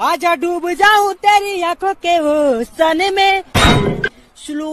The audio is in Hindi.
आजा डूब जाऊँ तेरी आँखों के वो सन में। स्लो